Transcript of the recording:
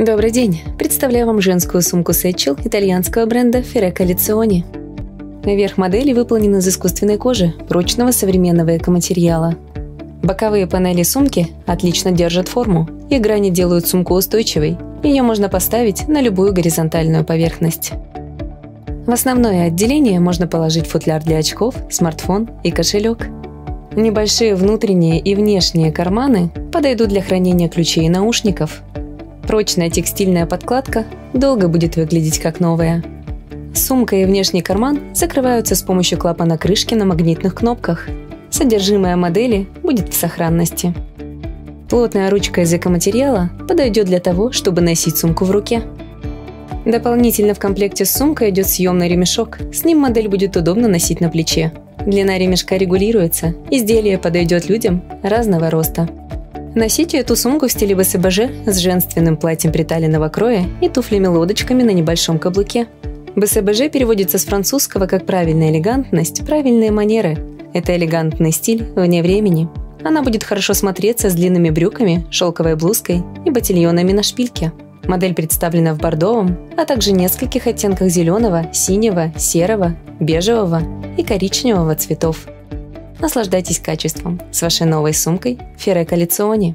Добрый день! Представляю вам женскую сумку Satchel итальянского бренда Ferre Collezioni. Верх модели выполнен из искусственной кожи, прочного современного экоматериала. Боковые панели сумки отлично держат форму, и грани делают сумку устойчивой. Ее можно поставить на любую горизонтальную поверхность. В основное отделение можно положить футляр для очков, смартфон и кошелек. Небольшие внутренние и внешние карманы подойдут для хранения ключей и наушников – Прочная текстильная подкладка долго будет выглядеть как новая. Сумка и внешний карман закрываются с помощью клапана крышки на магнитных кнопках. Содержимое модели будет в сохранности. Плотная ручка из экоматериала подойдет для того, чтобы носить сумку в руке. Дополнительно в комплекте с сумкой идет съемный ремешок. С ним модель будет удобно носить на плече. Длина ремешка регулируется, изделие подойдет людям разного роста. Носите эту сумку в стиле БСБЖ с женственным платьем приталенного кроя и туфлями-лодочками на небольшом каблуке. БСБЖ переводится с французского как «правильная элегантность», «правильные манеры». Это элегантный стиль вне времени. Она будет хорошо смотреться с длинными брюками, шелковой блузкой и ботильонами на шпильке. Модель представлена в бордовом, а также нескольких оттенках зеленого, синего, серого, бежевого и коричневого цветов. Наслаждайтесь качеством с вашей новой сумкой Ferre Collezioni.